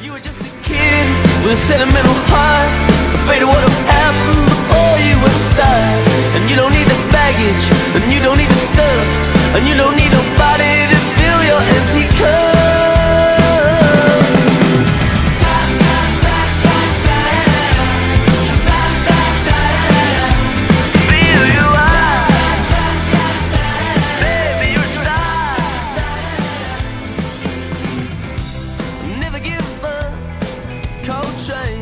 You were just a kid with a sentimental heart, afraid of what'll happen before you will start. And you don't need the baggage, and you don't need the stuff, and you don't need change.